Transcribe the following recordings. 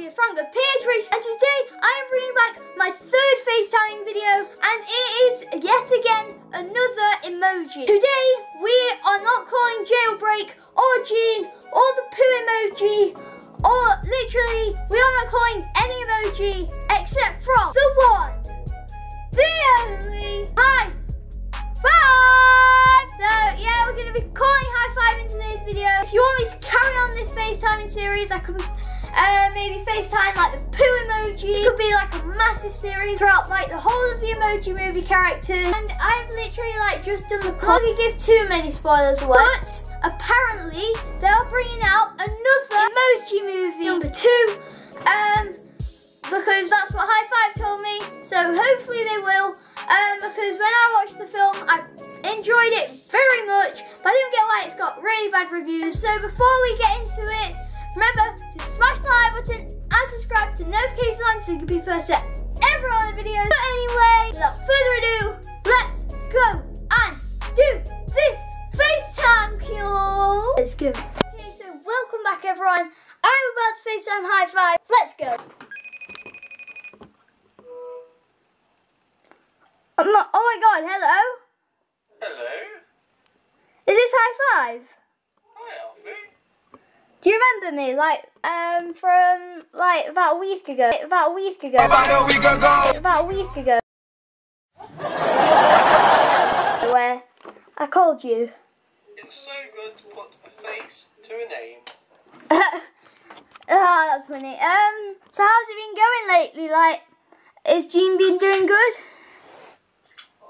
Alfie from the Page and today I am bringing back my third FaceTime video and it is yet again another emoji. Today we are not calling Jailbreak or Gene or the poo emoji or literally we are not calling any emoji except from the one, the only, high five! So yeah, we're going to be calling high five in today's video. If you want me to carry on this FaceTiming series, I could uh, maybe FaceTime like the poo emoji. It could be like a massive series throughout like the whole of the emoji movie characters. And I've literally like just done the call. I give too many spoilers away. But apparently they are bringing out another emoji movie number two. Um, because that's what High Five told me. So hopefully they will. Um, because when I watched the film, I enjoyed it very much, but I didn't get why it's got really bad reviews. So before we get into it, Remember to smash the like button and subscribe to notifications on so you can be first to every one of the videos. But anyway, without further ado, let's go and do this FaceTime call. Let's go. Okay, so welcome back everyone. I'm about to FaceTime high five. Let's go. Oh my, oh my god, hello? Hello. Is this high five? Hi, Alfie. Do you remember me, like, um, from, like, about a week ago? About a week ago. About a week ago. About a week ago. Where I called you. It's so good to put a face to a name. oh, that's funny. Um, so how's it been going lately? Like, is Gene been doing good?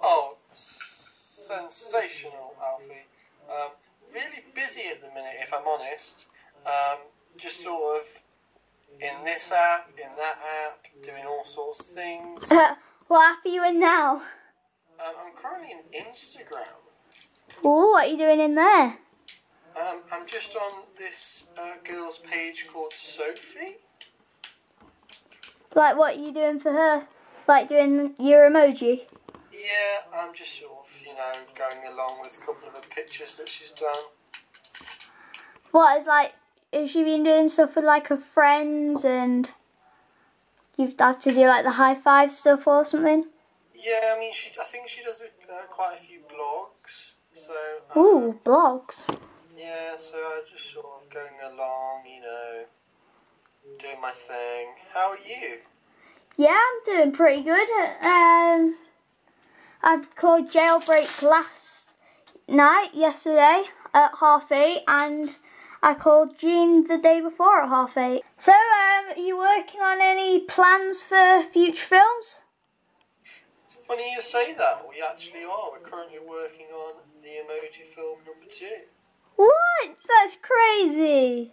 Oh, sensational, Alfie. Um, really busy at the minute, if I'm honest. Um, just sort of in this app, in that app, doing all sorts of things. what app are you in now? Um, I'm currently in Instagram. Oh, what are you doing in there? Um, I'm just on this uh, girl's page called Sophie. Like, what are you doing for her? Like doing your emoji? Yeah, I'm just sort of, you know, going along with a couple of the pictures that she's done. What is like has she been doing stuff with like her friends and you've had to do like the high five stuff or something? Yeah, I mean, she. I think she does uh, quite a few blogs. So. Uh, Ooh, blogs. Yeah, so I'm just sort of going along, you know, doing my thing. How are you? Yeah, I'm doing pretty good. Um, I've called jailbreak last night, yesterday at half eight, and I called Gene the day before at half eight. So, um, are you working on any plans for future films? It's funny you say that. We actually are. We're currently working on the emoji film number two. What? That's crazy.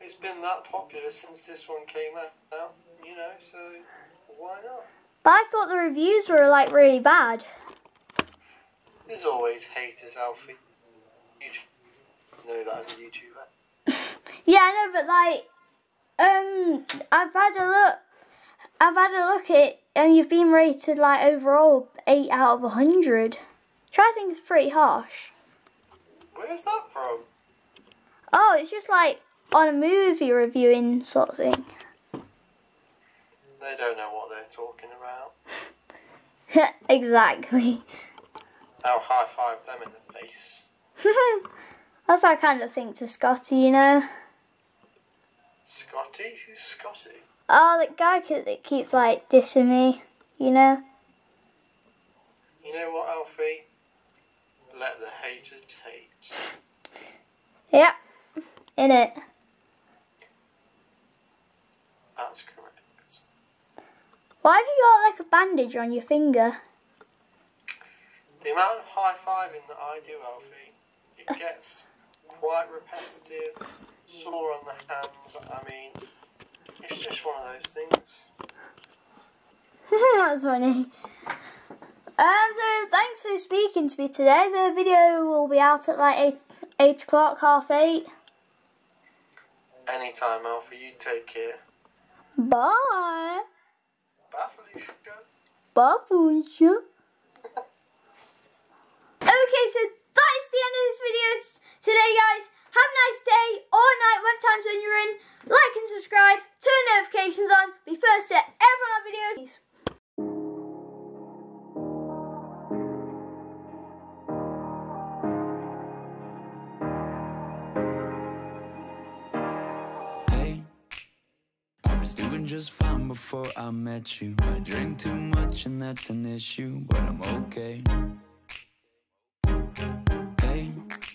It's been that popular since this one came out, you know, so why not? But I thought the reviews were like really bad. There's always haters, Alfie. You know that as a YouTuber. yeah, I know, but like, um, I've had a look. I've had a look at, and you've been rated like overall eight out of a hundred. Try I think it's pretty harsh. Where's that from? Oh, it's just like on a movie reviewing sort of thing. They don't know what they're talking about. exactly. I'll high five them in the face. That's our kind of thing to Scotty, you know. Scotty? Who's Scotty? Oh, the guy that keeps like dissing me, you know. You know what, Alfie? Let the haters hate. Yep, in it. That's correct. Why have you got like a bandage on your finger? The amount of high fiving that I do, Alfie, it gets quite repetitive, sore on the hands. I mean, it's just one of those things. That's funny. Um, so thanks for speaking to me today. The video will be out at like 8, 8 o'clock, half 8. Anytime, Alfie, you take care. Bye. Bye, Felicia. Bye, Felicia. okay, so that is the end of this video today, guys times when you're in, like and subscribe, turn notifications on, be first to every one of our videos. Peace. doing just fine before I met you. I drink too much and that's an issue, but I'm okay.